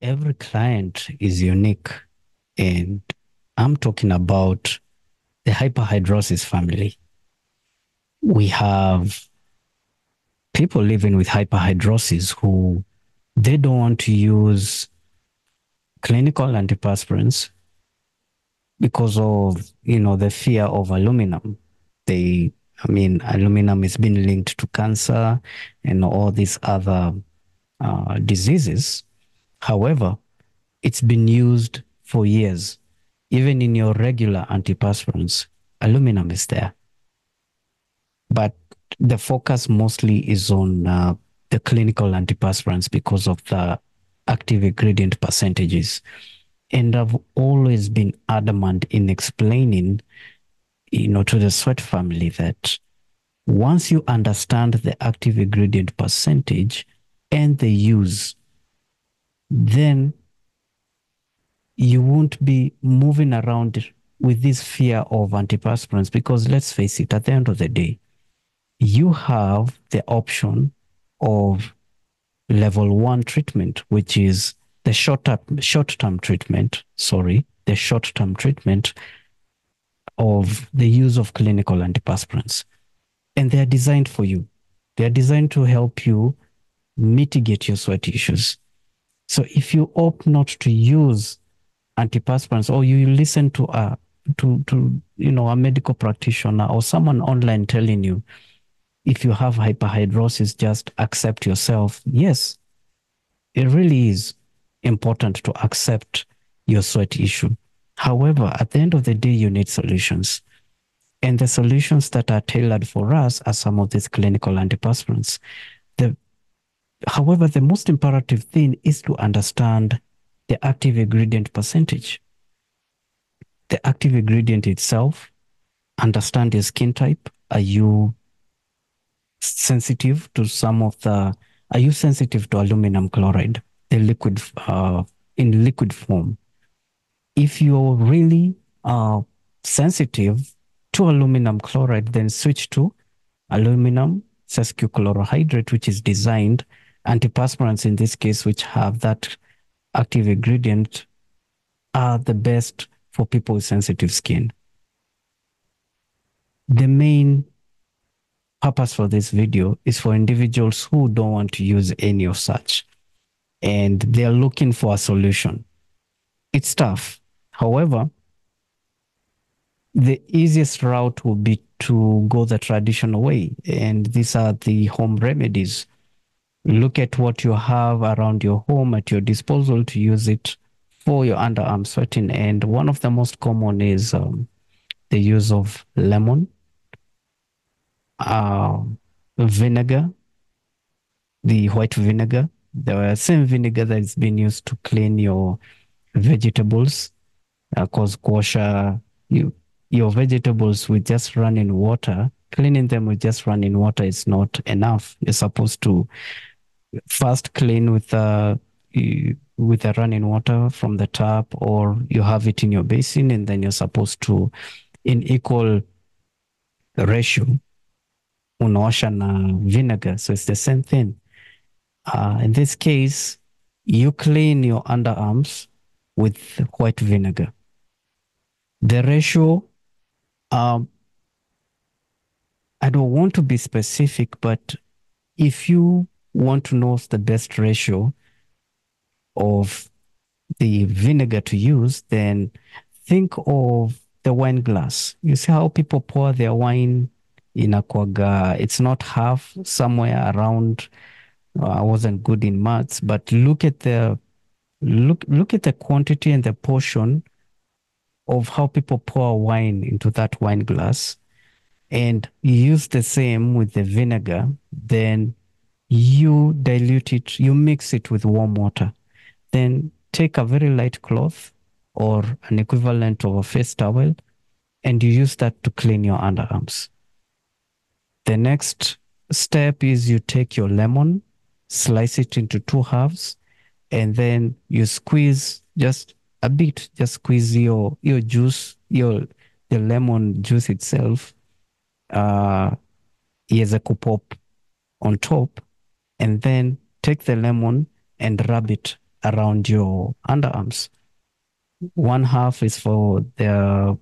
every client is unique. And I'm talking about the hyperhidrosis family. We have people living with hyperhidrosis who they don't want to use clinical antiperspirants because of you know the fear of aluminum. They, I mean, aluminum has been linked to cancer and all these other uh, diseases. However, it's been used for years. Even in your regular antiperspirants, aluminum is there. But the focus mostly is on uh, the clinical antiperspirants because of the active ingredient percentages. And I've always been adamant in explaining, you know, to the sweat family that once you understand the active ingredient percentage and the use, then you won't be moving around with this fear of antiperspirants because let's face it, at the end of the day, you have the option of level one treatment, which is the short term, short term treatment, sorry, the short term treatment of the use of clinical antiperspirants. And they are designed for you. They are designed to help you mitigate your sweat issues. So if you opt not to use antiperspirants or you listen to a to to you know a medical practitioner or someone online telling you if you have hyperhidrosis, just accept yourself. Yes, it really is important to accept your sweat issue. However, at the end of the day, you need solutions. And the solutions that are tailored for us are some of these clinical antiperspirants. However, the most imperative thing is to understand the active ingredient percentage. The active ingredient itself, understand your skin type. Are you sensitive to some of the, are you sensitive to aluminum chloride, the liquid, uh, in liquid form? If you're really uh, sensitive to aluminum chloride, then switch to aluminum sesquichlorohydrate, which is designed, antiperspirants in this case, which have that active ingredient, are the best for people with sensitive skin. The main purpose for this video is for individuals who don't want to use any of such and they're looking for a solution. It's tough. However, the easiest route will be to go the traditional way, and these are the home remedies. Look at what you have around your home at your disposal to use it for your underarm sweating. And one of the most common is um, the use of lemon uh, vinegar, the white vinegar, the same vinegar that is being used to clean your vegetables, because uh, kosher, you your vegetables with just running water, cleaning them with just running water is not enough. You're supposed to first clean with uh, with the running water from the tap, or you have it in your basin, and then you're supposed to, in equal ratio, unaosha na vinegar. So it's the same thing. Uh, in this case, you clean your underarms with white vinegar. The ratio, um, I don't want to be specific, but if you want to know the best ratio of the vinegar to use, then think of the wine glass. You see how people pour their wine inakwaga it's not half somewhere around uh, i wasn't good in maths but look at the look look at the quantity and the portion of how people pour wine into that wine glass and use the same with the vinegar then you dilute it you mix it with warm water. Then take a very light cloth or an equivalent of a face towel and you use that to clean your underarms. The next step is you take your lemon, slice it into two halves, and then you squeeze just a bit, just squeeze your your juice, your the lemon juice itself, uh, as a pop on top, and then take the lemon and rub it around your underarms. One half is for the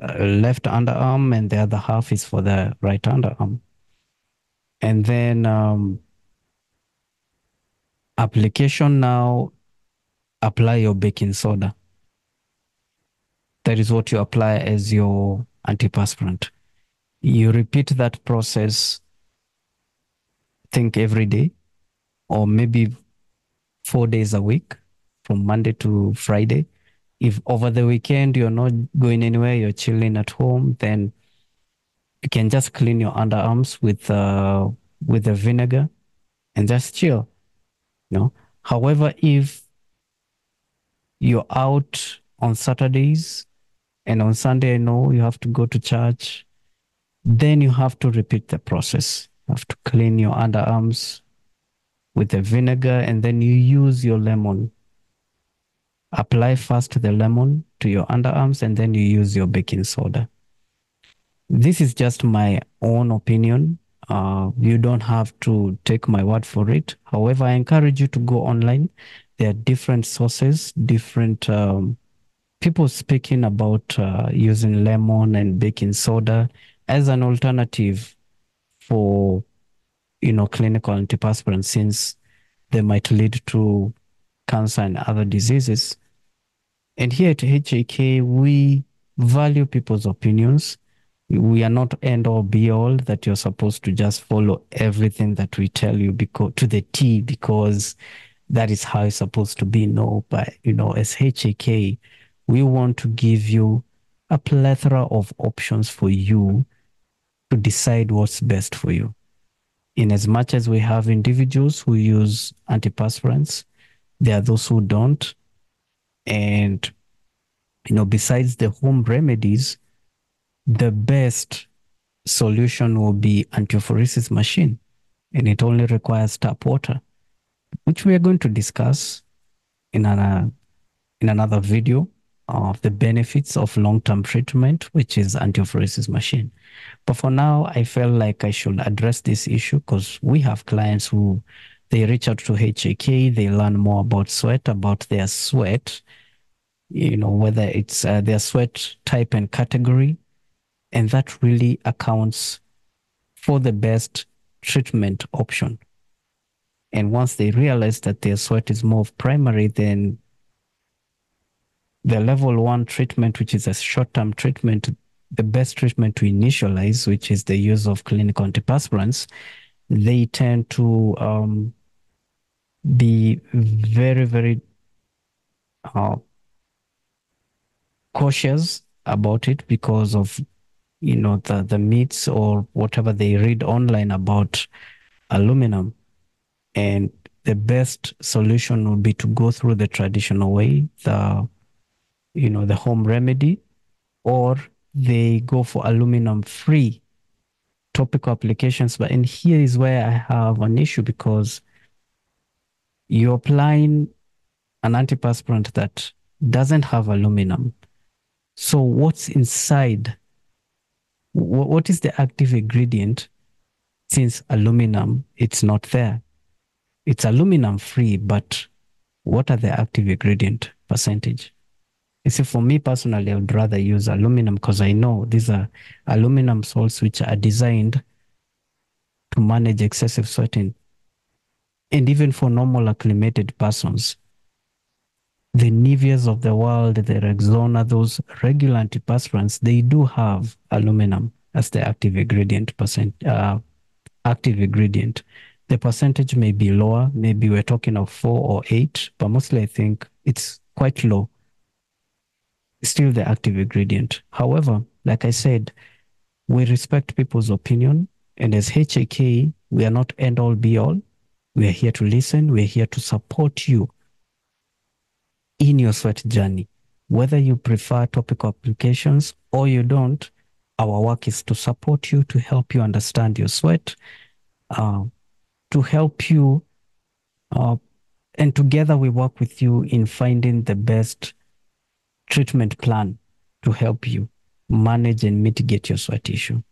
uh, left underarm, and the other half is for the right underarm. And then um, application now, apply your baking soda. That is what you apply as your antiperspirant. You repeat that process, think every day, or maybe four days a week from Monday to Friday. If over the weekend you're not going anywhere, you're chilling at home, then you can just clean your underarms with uh, with the vinegar and just chill. You know. However, if you're out on Saturdays and on Sunday, I know you have to go to church, then you have to repeat the process. Have to clean your underarms with the vinegar and then you use your lemon. Apply first the lemon to your underarms and then you use your baking soda. This is just my own opinion. Uh, you don't have to take my word for it. However, I encourage you to go online. There are different sources, different um, people speaking about uh, using lemon and baking soda as an alternative for you know clinical antiperspirants since they might lead to cancer and other diseases. And here at HAK, we value people's opinions. We are not end all be all that you're supposed to just follow everything that we tell you because to the T because that is how it's supposed to be. No, but you know, as HAK, we want to give you a plethora of options for you to decide what's best for you. In as much as we have individuals who use antiperspirants, there are those who don't. And, you know, besides the home remedies, the best solution will be iontophoresis machine. And it only requires tap water, which we are going to discuss in, an, uh, in another video of the benefits of long-term treatment, which is iontophoresis machine. But for now, I felt like I should address this issue because we have clients who they reach out to HAK, they learn more about sweat, about their sweat, you know, whether it's uh, their sweat type and category. And that really accounts for the best treatment option. And once they realize that their sweat is more primary, then the level one treatment, which is a short term treatment, the best treatment to initialize, which is the use of clinical antiperspirants, they tend to um, be very, very uh, cautious about it because of you know the the myths or whatever they read online about aluminum. And the best solution would be to go through the traditional way the you know, the home remedy, or they go for aluminum free topical applications. But and here is where I have an issue because you're applying an antiperspirant that doesn't have aluminum. So what's inside? What is the active ingredient? Since aluminum, it's not there. It's aluminum free, but what are the active ingredient percentage? You see, for me personally, I would rather use aluminum because I know these are aluminum salts which are designed to manage excessive sweating. And even for normal acclimated persons, the Niveas of the world, the Rexona, those regular antiperspirants, they do have aluminum as the active ingredient percent, uh, active ingredient. The percentage may be lower. Maybe we're talking of four or eight, but mostly I think it's quite low still the active ingredient. However, like I said, we respect people's opinion. And as HAK, we are not end all be all. We are here to listen. We are here to support you in your sweat journey. Whether you prefer topical applications or you don't, our work is to support you, to help you understand your sweat, uh, to help you, uh, and together we work with you in finding the best treatment plan to help you manage and mitigate your sweat issue.